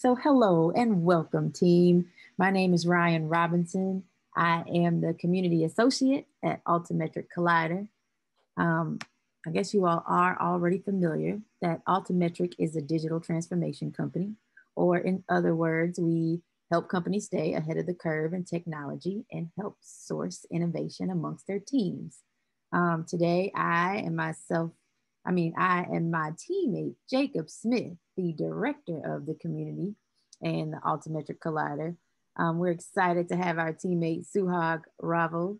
So, hello and welcome, team. My name is Ryan Robinson. I am the community associate at Altimetrik Collider. Um, I guess you all are already familiar that Altimetrik is a digital transformation company, or in other words, we help companies stay ahead of the curve in technology and help source innovation amongst their teams. Um, today, I and myself, I mean, I and my teammate, Jacob Smith, the director of the community and the Altimetrik Collider. Um, we're excited to have our teammate Suhag Raval,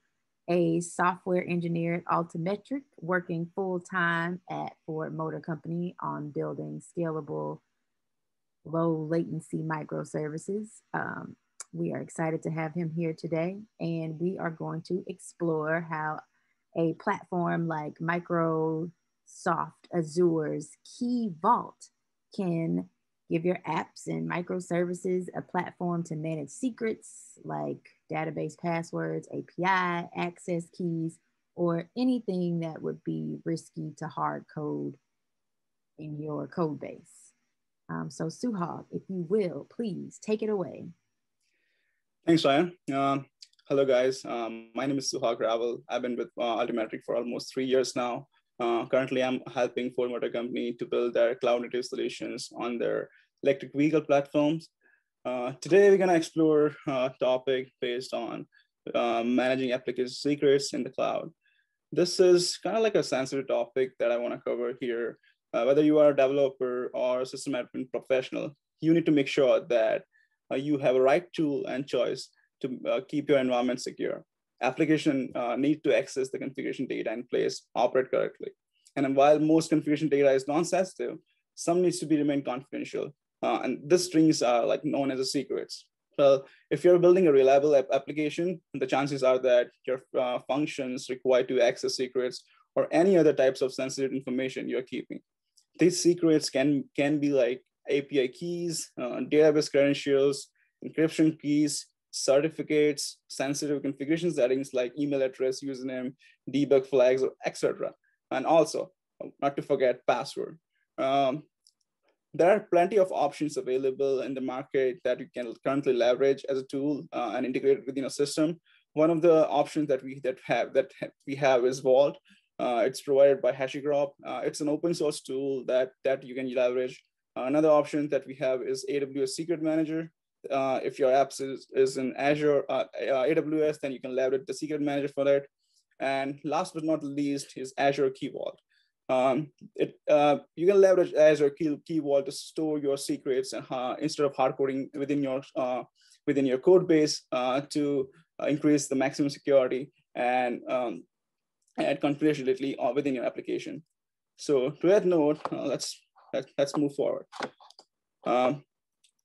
a software engineer at Altimetrik, working full time at Ford Motor Company on building scalable, low latency microservices. Um, we are excited to have him here today, and we are going to explore how a platform like Microsoft Azure's Key Vault can give your apps and microservices a platform to manage secrets like database passwords, API, access keys, or anything that would be risky to hard code in your code base. Um, so Suhag, if you will, please take it away. Thanks, Ryan. Uh, hello, guys. Um, my name is Suhag Raval. I've been with uh, Altimetrik for almost three years now. Uh, currently, I'm helping Ford Motor Company to build their cloud native solutions on their electric vehicle platforms. Uh, today, we're going to explore a topic based on uh, managing application secrets in the cloud. This is kind of like a sensitive topic that I want to cover here. Uh, whether you are a developer or a system admin professional, you need to make sure that uh, you have a right tool and choice to uh, keep your environment secure application uh, need to access the configuration data in place, operate correctly. And while most configuration data is non-sensitive, some needs to be remain confidential. Uh, and these strings are like known as secrets. Well, if you're building a reliable app application, the chances are that your uh, functions required to access secrets or any other types of sensitive information you're keeping. These secrets can, can be like API keys, uh, database credentials, encryption keys, certificates, sensitive configuration settings like email address, username, debug flags, etc. And also, not to forget password. Um, there are plenty of options available in the market that you can currently leverage as a tool uh, and integrate within a system. One of the options that we that have that we have is Vault. Uh, it's provided by HashiCorp. Uh, it's an open source tool that that you can leverage. another option that we have is AWS Secret Manager uh, if your apps is, is in Azure, uh, uh AWS, then you can leverage the secret manager for that. And last but not least is Azure Key Vault. Um, it, uh, you can leverage Azure Key, Key Vault to store your secrets uh, instead of hard coding within your uh, within your code base to increase the maximum security and um, add confidentiality within your application. So to that note, let's let's move forward. Um,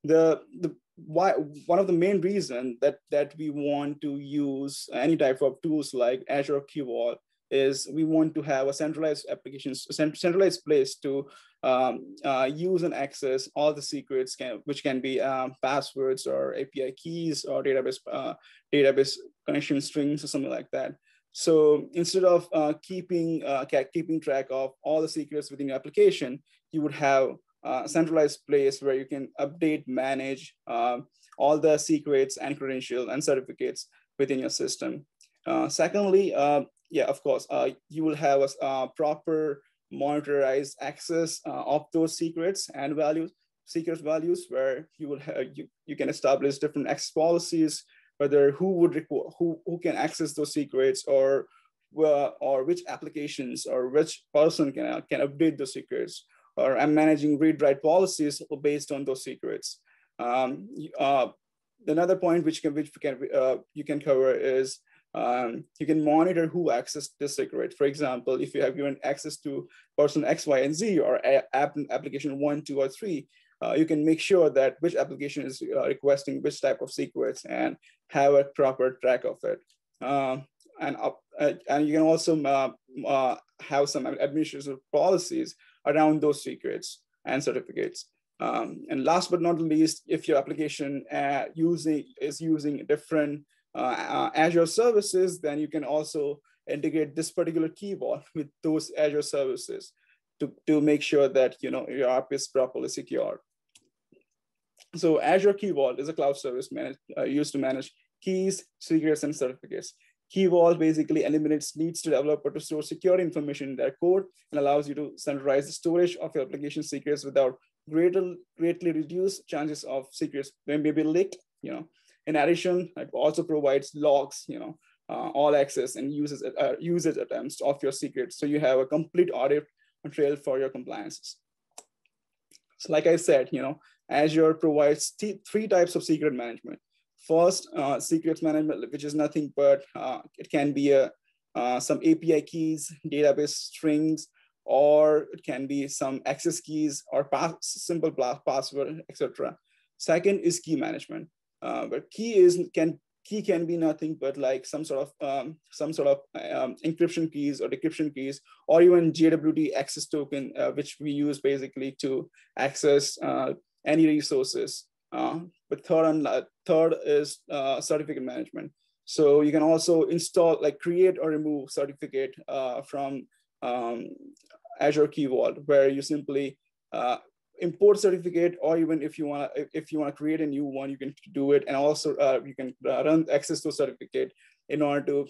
the, the why one of the main reason that that we want to use any type of tools like Azure Key Vault is we want to have a centralized applications centralized place to um, uh, use and access all the secrets can, which can be um, passwords or API keys or database uh, database connection strings or something like that. So instead of uh, keeping uh, keeping track of all the secrets within your application, you would have uh, centralized place where you can update, manage uh, all the secrets and credentials and certificates within your system. Uh, secondly, uh, yeah, of course, uh, you will have a, a proper monitorized access of those secrets and values, secret values, where you will have, you, you can establish different access policies, whether who would who, who can access those secrets or or which applications or which person can, can update the secrets or I'm managing read-write policies based on those secrets. Um, uh, another point which can which can uh, you can cover is um, you can monitor who accessed the secret. For example, if you have given access to person X, Y, and Z or app application one, two, or three, uh, you can make sure that which application is uh, requesting which type of secrets and have a proper track of it. Um, and, uh, and you can also uh, uh, have some administrative policies around those secrets and certificates. Um, and last but not least, if your application uh, using is using different uh, uh, Azure services, then you can also integrate this particular key vault with those Azure services to, to make sure that you know your app is properly secured. so Azure Key Vault is a cloud service managed, uh, used to manage keys, secrets, and certificates. Key Vault basically eliminates needs to developer to store secure information in their code and allows you to centralize the storage of your application secrets without greater, greatly reduced chances of secrets when may be leaked. You know, in addition, it also provides logs. You know, uh, all access and uses uh, usage attempts of your secrets, so you have a complete audit trail for your compliances. So, like I said, you know, Azure provides three types of secret management. First, uh, secrets management, which is nothing but uh, it can be a, uh, some API keys, database strings, or it can be some access keys or pass, simple pass password, etc. Second is key management, uh, but key is can key can be nothing but like some sort of um, some sort of um, encryption keys or decryption keys, or even JWT access token, uh, which we use basically to access uh, any resources. Uh, but third and uh, third is uh, certificate management. So you can also install, like create or remove certificate uh, from um, Azure Key Vault, where you simply uh, import certificate, or even if you want to, if you want to create a new one, you can do it, and also uh, you can run access to certificate in order to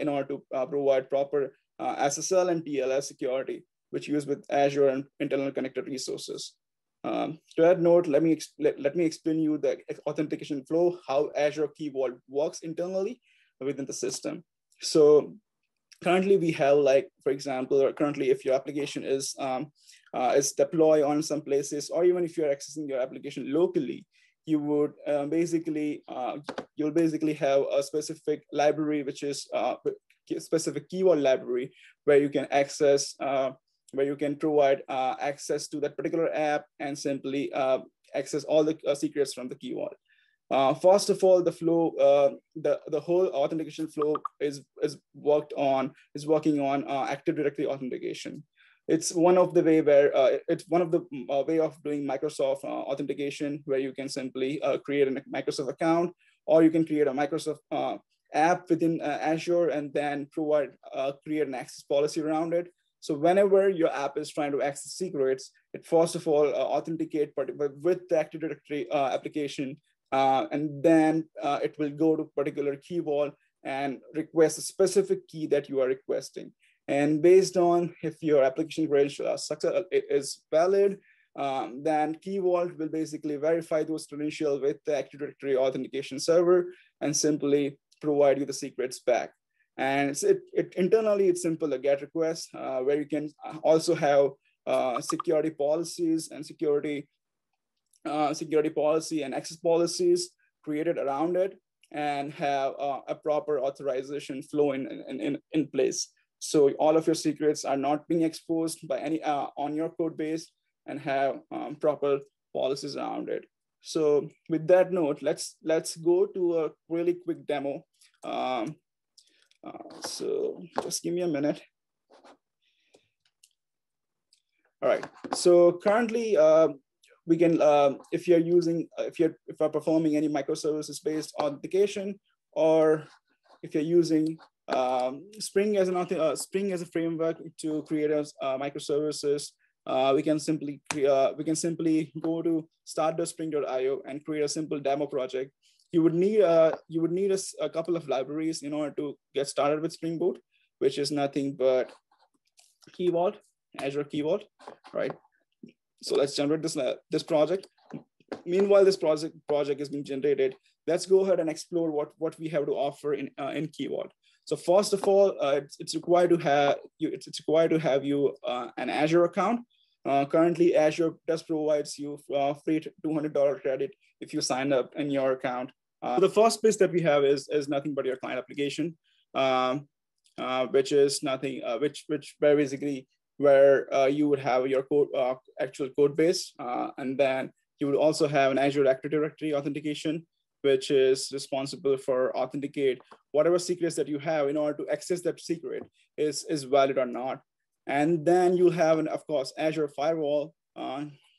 in order to provide proper SSL and TLS security, which use with Azure and internal connected resources. Um, to that note, let me, let, let me explain you the authentication flow, how Azure Key Vault works internally within the system. So currently we have like, for example, currently if your application is, um, uh, is deployed on some places, or even if you're accessing your application locally, you would uh, basically, uh, you'll basically have a specific library, which is uh, specific Key Vault library where you can access uh, where you can provide uh, access to that particular app and simply uh, access all the uh, secrets from the Key Vault. Uh, first of all, the flow, uh, the, the whole authentication flow is, is worked on, is working on uh, Active Directory authentication. It's one of the way where, it's one of the way of doing Microsoft authentication where you can simply create a Microsoft account or you can create a Microsoft app within Azure and then provide, create an access policy around it so whenever your app is trying to access secrets, it first of all uh, authenticate with the Active Directory uh, application, uh, and then uh, it will go to particular key vault and request a specific key that you are requesting. And based on if your application credential is valid, um, then Key Vault will basically verify those credentials with the Active Directory authentication server and simply provide you the secrets back. And it, it internally, it's simple, a GET request, uh, where you can also have uh, security policies and security, uh, security policy and access policies created around it and have uh, a proper authorization flow in, in, in, in place. So all of your secrets are not being exposed by any uh, on your code base and have um, proper policies around it. So with that note, let's let's go to a really quick demo um, uh, so just give me a minute. All right, so currently uh, we can, uh, if you're using, uh, if you're, if you're performing any microservices-based authentication, or if you're using um, Spring as an uh, Spring as a framework to create a microservices, we can simply we can simply go to start.spring.io and create a simple demo project you would need a you would need a, a, couple of libraries in order to get started with Spring Boot, which is nothing but Key Vault, Azure Key Vault, right? So let's generate this this project. Meanwhile, this project project is being generated. Let's go ahead and explore what what we have to offer in uh, in Key Vault. So first of all, uh, it's, it's, required to have you. It's, it's required to have you uh, an Azure account. Uh, currently, Azure does provides you uh, free $200 credit if you sign up in your account uh, the first piece that we have is, is nothing but your client application, um, uh, which is nothing, uh, which, which basically where uh, you would have your code, uh, actual code base. Uh, and then you would also have an Azure Active Directory authentication, which is responsible for authenticate whatever secrets that you have in order to access that secret is, is valid or not. And then you'll have, an, of course, Azure Firewall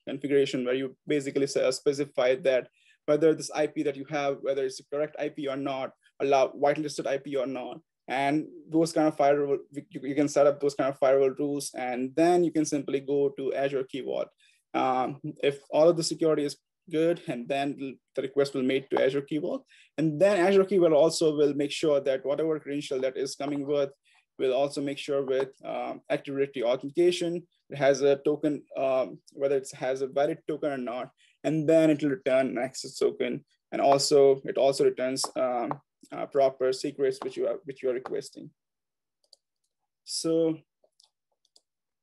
configuration where you basically specify that whether this IP that you have, whether it's the correct IP or not, allow whitelisted IP or not. And those kind of firewall, you, can set up those kind of firewall rules, and then you can simply go to Azure Key Vault. Um, if all of the security is good. And then the request will made to Azure Key Vault. And then Azure Key Vault also will make sure that whatever credential that is coming with will also make sure with um, Active Directory authentication, it has a token, um, whether it has a valid token or not, and then it will return an access token. And also, it also returns um, uh, proper secrets which you are which you are requesting. So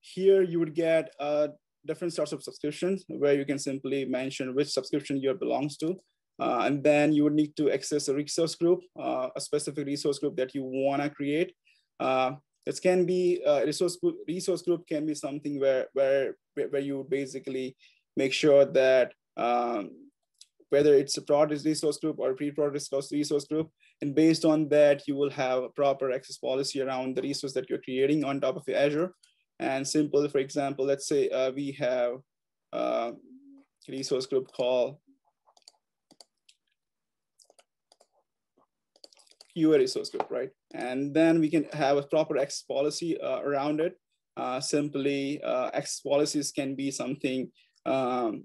here you would get uh, different sorts of subscriptions where you can simply mention which subscription you belongs to. Uh, and then you would need to access a resource group, uh, a specific resource group that you want to create. Uh, this can be a uh, resource group, resource group can be something where, where, where you basically make sure that um, whether it's a prod resource group or a pre-prod resource group, and based on that, you will have a proper access policy around the resource that you're creating on top of Azure. And simple, for example, let's say uh, we have a resource group called QA resource group, right? And then we can have a proper access policy uh, around it. Uh, simply, uh, access policies can be something, um,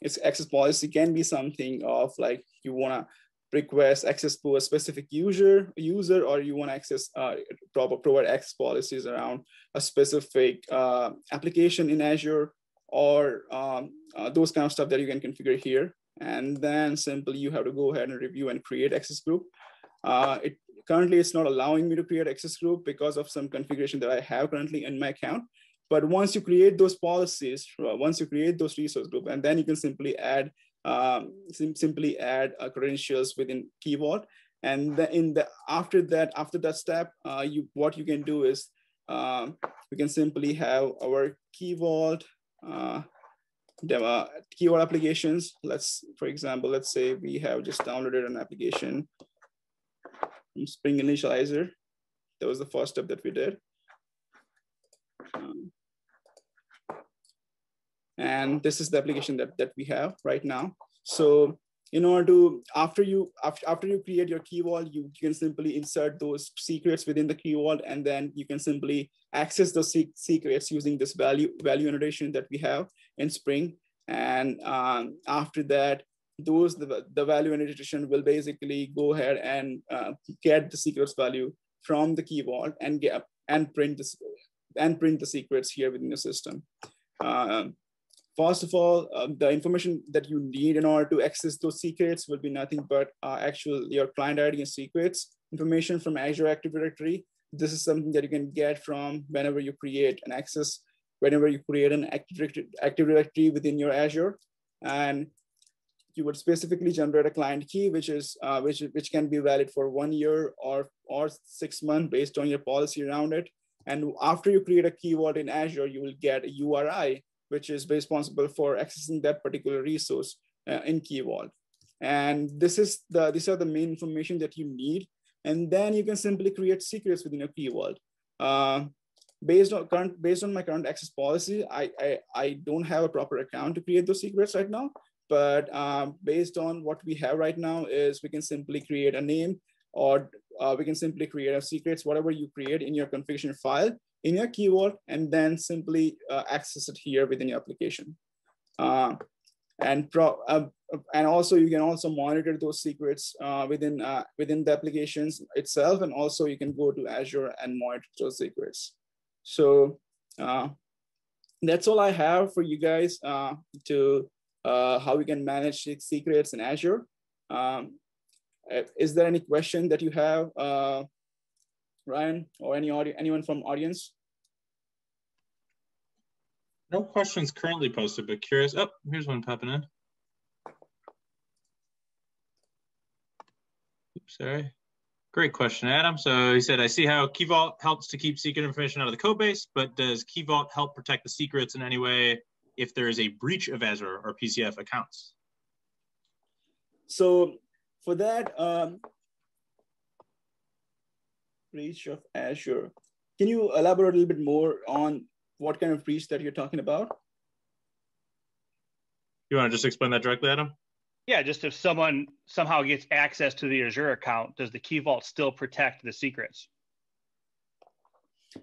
its access policy can be something of like you wanna request access to a specific user, user, or you want to access uh, provide access policies around a specific uh, application in Azure, or um, uh, those kind of stuff that you can configure here. And then simply you have to go ahead and review and create access group. Uh, it currently it's not allowing me to create access group because of some configuration that I have currently in my account. But once you create those policies, uh, once you create those resource group, and then you can simply add um, sim simply add uh, credentials within Key Vault. And the, in the after that, after that step, uh, you what you can do is um, we can simply have our Key Vault uh, demo, Key Vault applications. Let's, for example, let's say we have just downloaded an application from Spring Initializr. That was the first step that we did. Um, and this is the application that, that we have right now. So in order to, after you, after, after you create your key vault, you, you can simply insert those secrets within the key vault, and then you can simply access those secrets using this value, value annotation that we have in Spring. And um, after that, those the, the value annotation will basically go ahead and uh, get the secrets value from the key vault and get and print this and print the secrets here within the system. Um, First of all, um, the information that you need in order to access those secrets will be nothing but uh, actual your client ID and secrets information from Azure Active Directory. This is something that you can get from whenever you create an access, whenever you create an Active Directory, Active Directory within your Azure. And you would specifically generate a client key, which is uh, which which can be valid for one year or or six months based on your policy around it. And after you create a key vault in Azure, you will get a URI, which is responsible for accessing that particular resource uh, in Key Vault. And this is the, these are the main information that you need. And then you can simply create secrets within your Key Vault. Uh, based on current, based on my current access policy, I, I, I don't have a proper account to create those secrets right now. But um, based on what we have right now is we can simply create a name or uh, we can simply create a secrets, whatever you create in your configuration file in your key vault and then simply uh, access it here within your application. Uh, and pro, uh, and also you can also monitor those secrets uh, within uh, within the applications itself, and also you can go to Azure and monitor those secrets. So uh, that's all I have for you guys to how we can manage secrets in Azure. Um, is there any question that you have Ryan, or any audio, anyone from audience? No questions currently posted, but curious. Oh, here's one popping in. Oops, sorry. Great question, Adam. So he said, I see how Key Vault helps to keep secret information out of the code base, but does Key Vault help protect the secrets in any way if there is a breach of Azure or PCF accounts? So for that, um, breach of Azure. Can you elaborate a little bit more on what kind of breach that you're talking about? You want to just explain that directly, Adam? Yeah, just if someone somehow gets access to the Azure account, does the Key Vault still protect the secrets?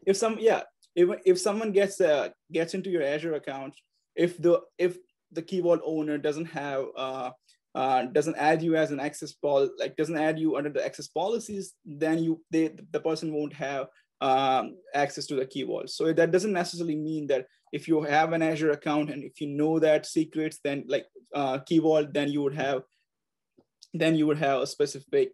If some, yeah, if, if someone gets uh, gets into your Azure account, if the if the Key Vault owner doesn't have uh, uh, doesn't add you as an access pol like doesn't add you under the access policies, then you they the person won't have um, access to the Key Vault. So that doesn't necessarily mean that if you have an Azure account and if you know that secrets, then like uh, Key Vault, then you would have then you would have a specific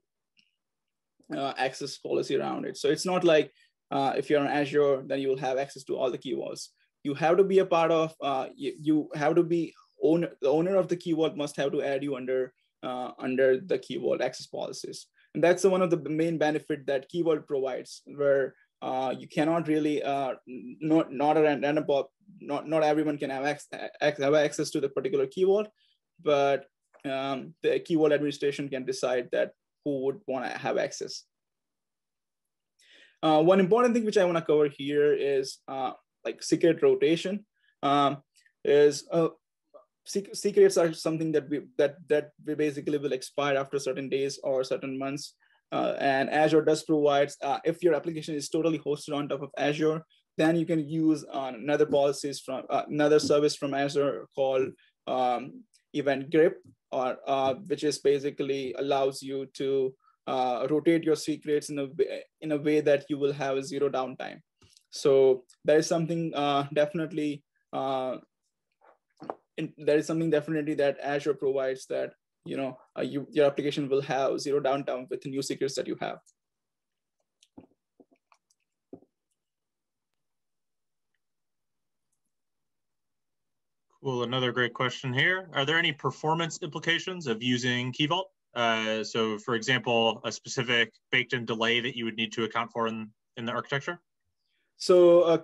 uh, access policy around it. So it's not like uh, if you're on Azure, then you will have access to all the key vaults. You have to be a part of, uh, you, you, have to be owner, the owner of the key vault must have to add you under, uh, under the key vault access policies. And that's one of the main benefit that key vault provides where uh, you cannot really, uh, not, not, a random, not, not everyone can have, access, have access to the particular key vault, but um, the key vault administration can decide that who would want to have access. Uh, one important thing which I want to cover here is uh, like secret rotation. Um, is uh, secrets are something that we that that we basically will expire after certain days or certain months. Uh, and Azure does provide uh, if your application is totally hosted on top of Azure, then you can use uh, another policies from another service from Azure called um, Event Grid, or which is basically allows you to uh, rotate your secrets in a in a way that you will have a zero downtime. So that is something uh, definitely uh, in, that is something definitely that Azure provides that you know uh, you, your application will have zero downtime with the new secrets that you have. Cool. Another great question here. Are there any performance implications of using Key Vault? Uh, so for example, a specific baked in delay that you would need to account for in, in the architecture? So uh,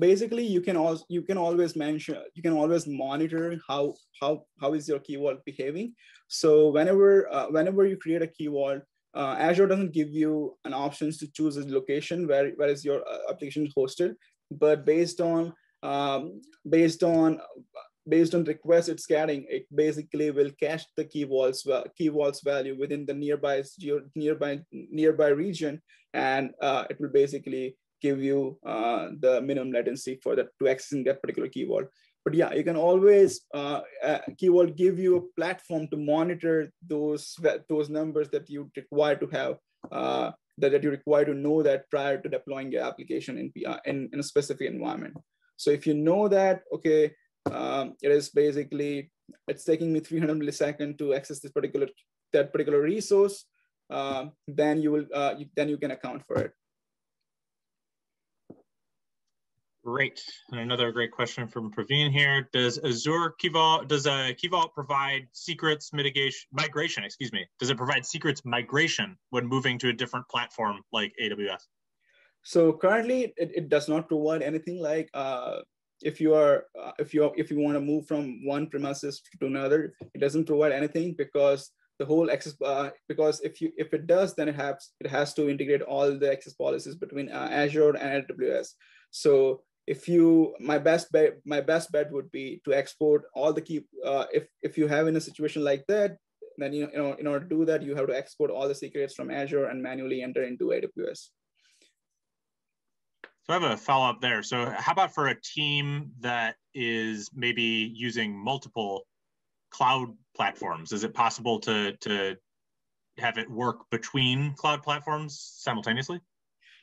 basically you can also, you can always mention, you can always monitor how, how, how is your Key Vault behaving. So whenever, uh, whenever you create a Key Vault, uh, Azure doesn't give you an options to choose a location where, where is your uh, application hosted, but based on um, based on based on request it's getting, it basically will cache the key vaults, key vaults value within the nearby nearby nearby region, and uh, it will basically give you uh, the minimum latency for that to accessing that particular key vault. But yeah, you can always uh, uh, key vault give you a platform to monitor those those numbers that you require to have. Uh, that, that you require to know that prior to deploying your application in, uh, in, in a specific environment. So if you know that, okay, um, it is basically, it's taking me 300 milliseconds to access this particular, that particular resource, uh, then you will, uh, you, then you can account for it. Great. And another great question from Praveen here. Does Azure Key Vault, does uh, Key Vault provide secrets mitigation, migration, excuse me. Does it provide secrets migration when moving to a different platform like AWS? So currently it, it does not provide anything like uh, if you are uh, if you if you want to move from one premises to another it doesn't provide anything because the whole access uh, because if you if it does then it has it has to integrate all the access policies between uh, azure and aws so if you my best bet my best bet would be to export all the key uh, if if you have in a situation like that then you know in order to do that you have to export all the secrets from azure and manually enter into aws so I have a follow up there. So how about for a team that is maybe using multiple cloud platforms? Is it possible to to have it work between cloud platforms simultaneously?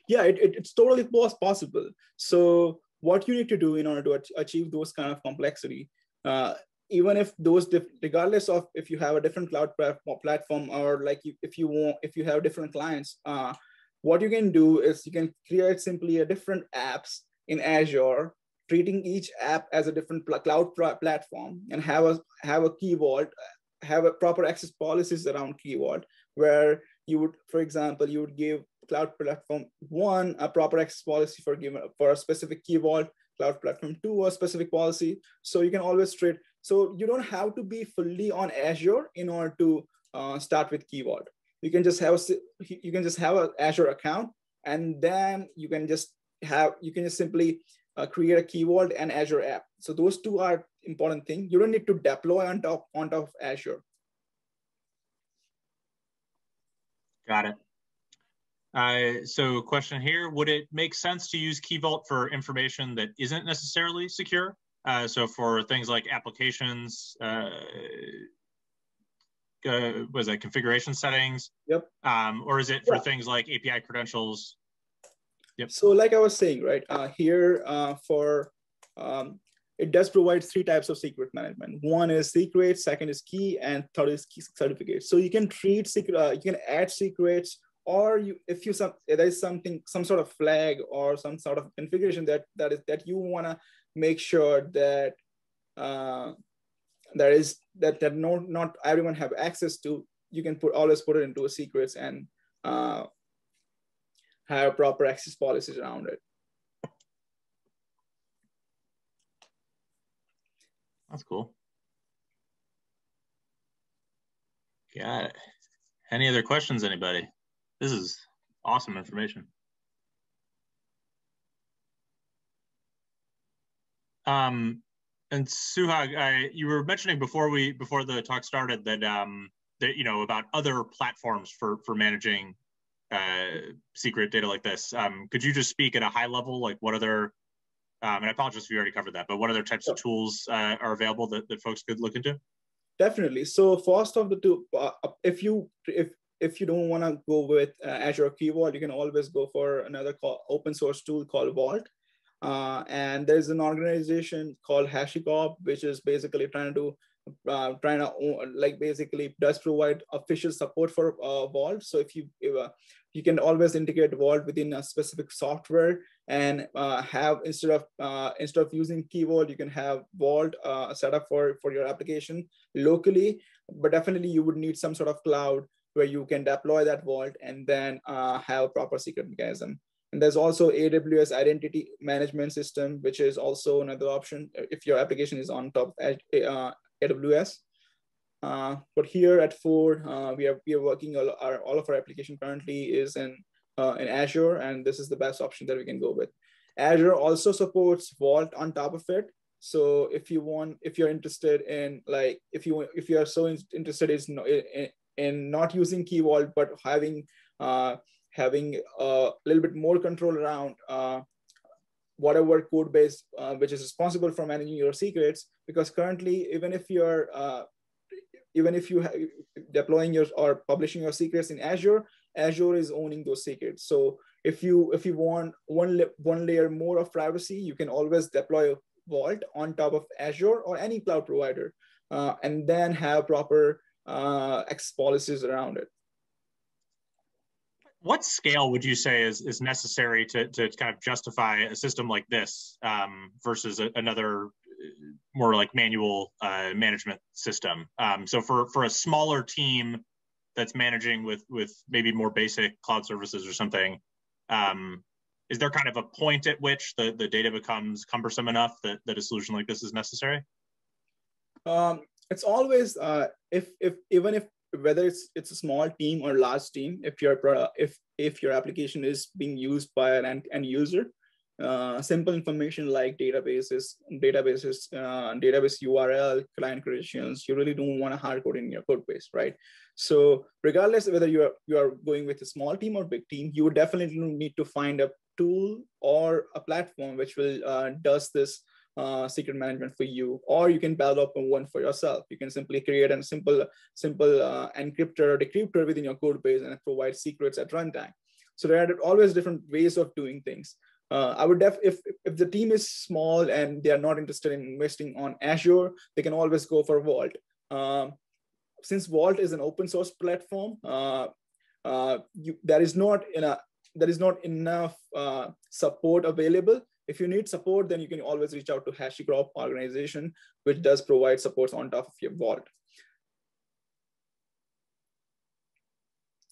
Yeah, it, it, it's totally possible. So what you need to do in order to achieve those kind of complexity, uh, even if those, regardless of if you have a different cloud platform or like you, if you want, if you have different clients, uh, what you can do is you can create simply a different apps in Azure, treating each app as a different cloud platform and have a, have a key vault, have a proper access policies around key vault, where you would, for example, you would give cloud platform one a proper access policy for given for a specific key vault, cloud platform two a specific policy. So you can always trade. So you don't have to be fully on Azure in order to uh, start with key vault you can just have a, you can just have an Azure account, and then you can just have you can just simply uh, create a Key Vault and Azure app. So those two are important thing. You don't need to deploy on top on top of Azure. Got it. Uh, so question here, would it make sense to use Key Vault for information that isn't necessarily secure? Uh, so for things like applications, uh, uh, was that configuration settings? Yep. Um, or is it for yeah. things like API credentials? Yep. So like I was saying, right uh, here uh, for um, it does provide three types of secret management. One is secret, second is key, and third is key certificate. So you can treat secret, uh, you can add secrets, or you if you some there is something some sort of flag or some sort of configuration that that is that you want to make sure that uh, there is that that no not everyone have access to. You can put always put it into a secrets and uh, have proper access policies around it. That's cool. Got it. Any other questions, anybody? This is awesome information. Um, and Suhag, I, you were mentioning before we before the talk started that um, that you know about other platforms for for managing uh, secret data like this. Um, could you just speak at a high level, like what other um, and I apologize if you already covered that, but what other types of tools uh, are available that, that folks could look into? Definitely. So first of the two, uh, if you if if you don't want to go with uh, Azure Key Vault, you can always go for another call, open source tool called Vault. Uh, and there's an organization called HashiCorp, which is basically trying to uh, trying to like basically does provide official support for uh, Vault. So if you if, uh, you can always integrate Vault within a specific software and uh, have instead of instead of using Key Vault, you can have Vault set up for for your application locally. But definitely, you would need some sort of cloud where you can deploy that Vault and then uh, have a proper secret mechanism. And there's also AWS Identity Management System, which is also another option if your application is on top of uh, AWS. Uh, but here at Ford, uh, we are we are working all, our, all of our application currently is in uh, in Azure, and this is the best option that we can go with. Azure also supports Vault on top of it. So if you want, if you're interested in like, if you if you are so interested in, in, in not using Key Vault, but having uh, having a little bit more control around uh, whatever code base uh, which is responsible for managing your secrets, because currently, even if you're uh, even if you deploying your or publishing your secrets in Azure, Azure is owning those secrets. So if you if you want one one layer more of privacy, you can always deploy a Vault on top of Azure or any cloud provider, uh, and then have proper uh, X policies around it. What scale would you say is, is necessary to, to kind of justify a system like this um, versus a, another more like manual uh, management system? Um, so for, for a smaller team that's managing with with maybe more basic cloud services or something um, is there kind of a point at which the, the data becomes cumbersome enough that, that a solution like this is necessary um, it's always uh, if if even if whether it's it's a small team or large team if your if if your application is being used by an end, end user uh, simple information like databases, databases, uh, database URL, client credentials, you really don't want to hard code in your code base, right? So regardless whether you are you are going with a small team or big team, you definitely need to find a tool or a platform which will uh, does this uh, secret management for you, or you can develop one for yourself. You can simply create a simple simple uh, encryptor or decryptor within your code base and provide secrets at runtime. So there are always different ways of doing things uh, I would def if if the team is small and they are not interested in investing on Azure, they can always go for Vault. Um, since Vault is an open source platform, uh, uh, you, there is not in a there is not enough uh, support available. If you need support, then you can always reach out to HashiCorp organization, which does provide supports on top of your Vault.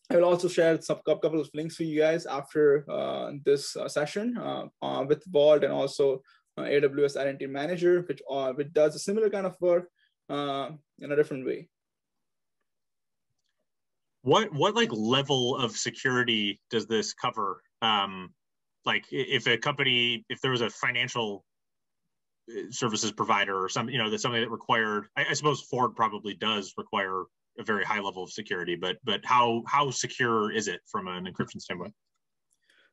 I will also share some couple of links for you guys after uh, this uh, session uh, uh with Vault and also uh, AWS Identity Manager, which uh, which does a similar kind of work in a different way. What what like level of security does this cover? Um, like if a company, if there was a financial services provider or some, you know, that's something that required. I, I suppose Ford probably does require a very high level of security, but but how how secure is it from an encryption standpoint?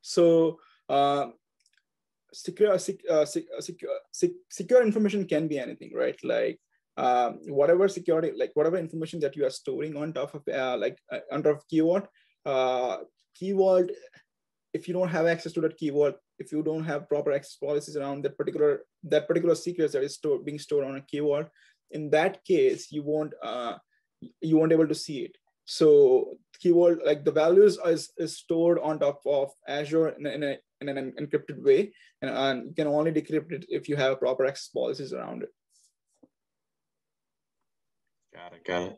So uh, secure, uh, secure, secure information can be anything, right? Like um, whatever security, like whatever information that you are storing on top of, uh, like uh, on of Key Vault, uh, Key Vault, if you don't have access to that Key Vault, if you don't have proper access policies around that particular that particular secrets that is stored being stored on a Key Vault, in that case, you won't uh, you won't able to see it. So Key Vault, like the values is, is stored on top of Azure in, in, a, in an encrypted way, and, and you can only decrypt it if you have proper access policies around it. Got it. Got it.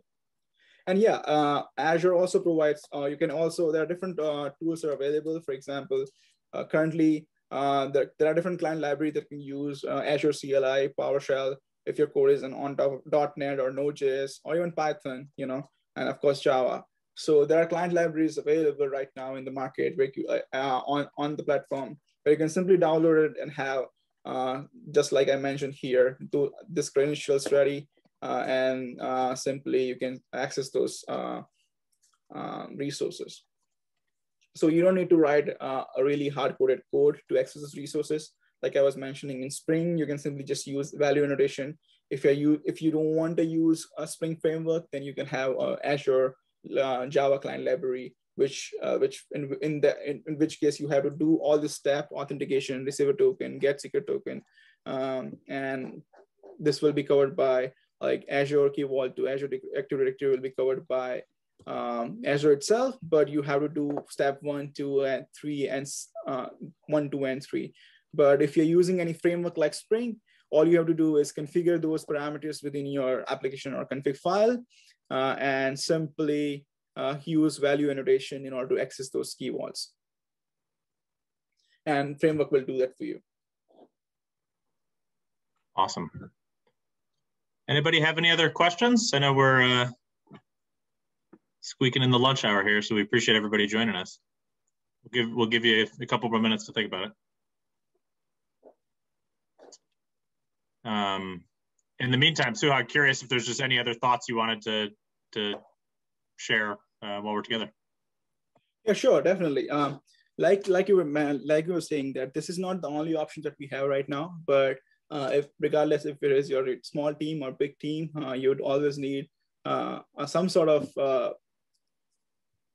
And yeah, uh, Azure also provides, uh, you can also, there are different uh, tools that are available. For example, uh, currently, uh, there, there are different client libraries that can use uh, Azure CLI, PowerShell, if your code is on top .NET or Node.js or even Python, you know, and of course Java. So there are client libraries available right now in the market where you, on, on the platform where you can simply download it and have, just like I mentioned here, do this credential study uh, and uh, simply you can access those uh, resources. So you don't need to write a really hard-coded code to access those resources. Like I was mentioning in Spring, you can simply just use value annotation. If you if you don't want to use a Spring framework, then you can have Azure Java client library which uh, which in in, the, in, in which case you have to do all the step authentication receive a token get secret token um, and this will be covered by like Azure Key Vault to Azure Active Directory will be covered by um, Azure itself, but you have to do step one, two, and three, and uh, one, two, and three. But if you're using any framework like Spring, all you have to do is configure those parameters within your application or config file uh, and simply uh, use value annotation in order to access those key vaults. And framework will do that for you. Awesome. Anybody have any other questions? I know we're uh, squeaking in the lunch hour here, so we appreciate everybody joining us. We'll give we'll give you a couple more minutes to think about it. Um, in the meantime, Sue, I'm curious if there's just any other thoughts you wanted to to share uh, while we're together. Yeah, sure, definitely. Um, like like you were like you were saying that this is not the only option that we have right now, but uh, if regardless if it is your small team or big team, uh, you would always need uh, some sort of uh,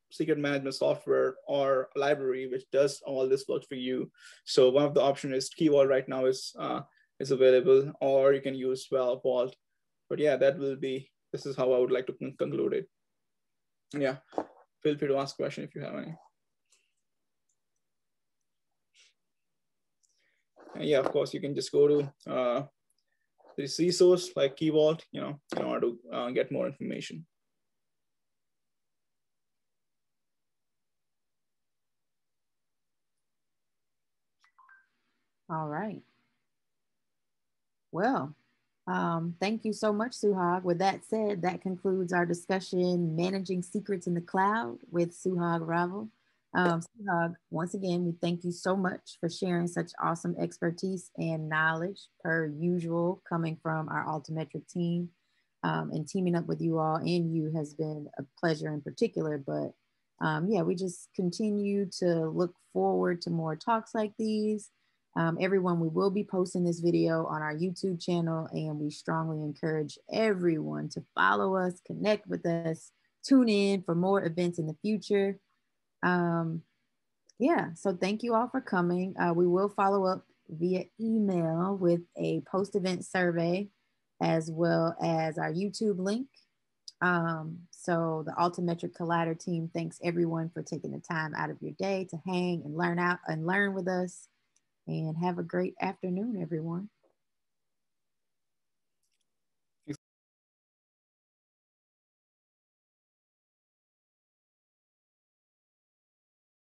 secret management software or library which does all this work for you. So one of the options is Key Vault right now is uh, is available, or you can use well Vault. But yeah, that will be. This is how I would like to conclude it. Yeah, feel free to ask question if you have any. And yeah, of course, you can just go to uh, this resource like Key Vault, you know, in order to uh, get more information. All right. Well, um, thank you so much, Suhag. With that said, that concludes our discussion, Managing Secrets in the Cloud with Suhag Raval. Um, once again, we thank you so much for sharing such awesome expertise and knowledge, per usual, coming from our Altimetrik team. Um, and teaming up with you all and you has been a pleasure in particular. But um, yeah, we just continue to look forward to more talks like these. Um, everyone, we will be posting this video on our YouTube channel, and we strongly encourage everyone to follow us, connect with us, tune in for more events in the future. Um, yeah, so thank you all for coming. Uh, we will follow up via email with a post event survey as well as our YouTube link. Um, so the Altimetrik Collider team thanks everyone for taking the time out of your day to hang and learn out and learn with us. And have a great afternoon, everyone.